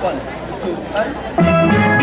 One, two, and...